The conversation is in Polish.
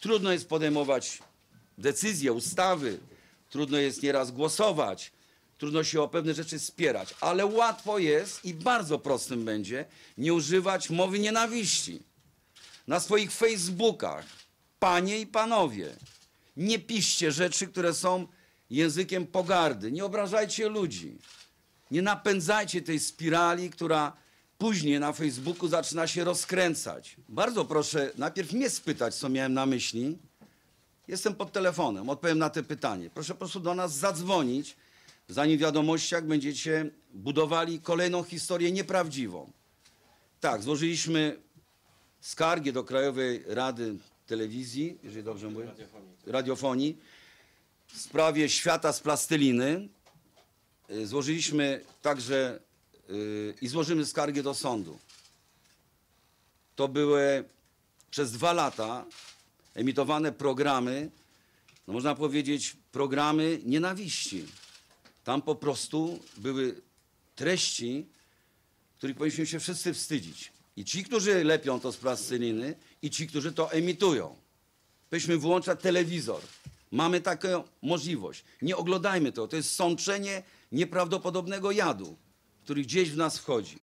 Trudno jest podejmować decyzje, ustawy, trudno jest nieraz głosować, trudno się o pewne rzeczy spierać, ale łatwo jest i bardzo prostym będzie nie używać mowy nienawiści. Na swoich Facebookach, panie i panowie, nie piszcie rzeczy, które są językiem pogardy, nie obrażajcie ludzi, nie napędzajcie tej spirali, która później na Facebooku zaczyna się rozkręcać. Bardzo proszę najpierw mnie spytać, co miałem na myśli, Jestem pod telefonem, odpowiem na te pytanie. Proszę po prostu do nas zadzwonić, zanim w wiadomościach będziecie budowali kolejną historię nieprawdziwą. Tak, złożyliśmy skargę do Krajowej Rady Telewizji, jeżeli dobrze mówię, radiofonii, radiofonii w sprawie świata z plasteliny. Y, Złożyliśmy także y, i złożymy skargę do sądu. To były przez dwa lata emitowane programy, no można powiedzieć, programy nienawiści. Tam po prostu były treści, których powinniśmy się wszyscy wstydzić. I ci, którzy lepią to z plasteliny, i ci, którzy to emitują. Powinniśmy wyłączać telewizor. Mamy taką możliwość. Nie oglądajmy to. To jest sączenie nieprawdopodobnego jadu, który gdzieś w nas wchodzi.